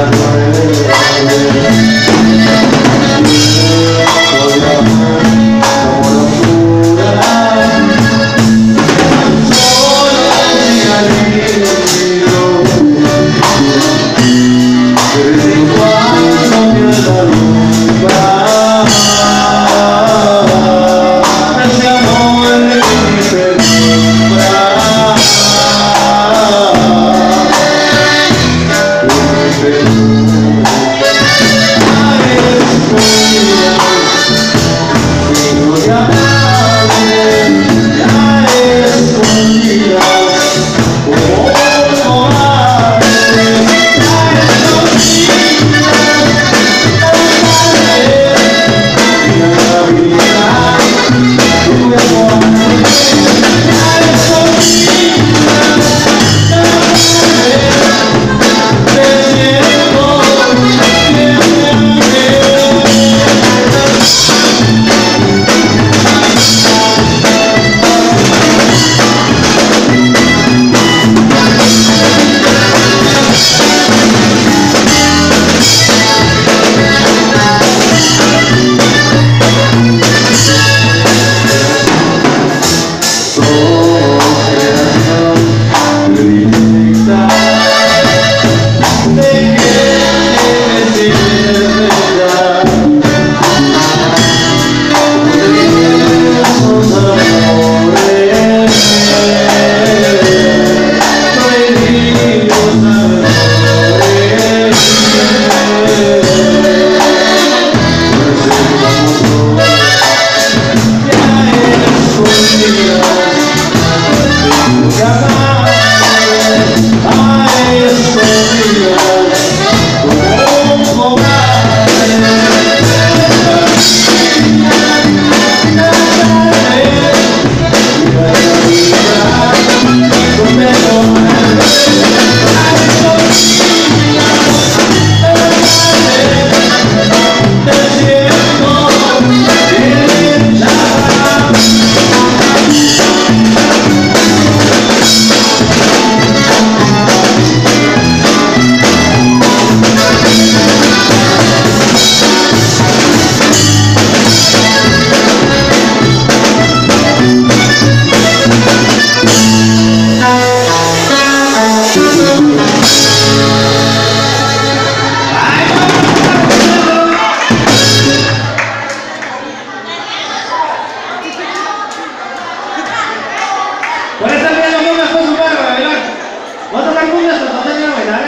agora. Yeah. What is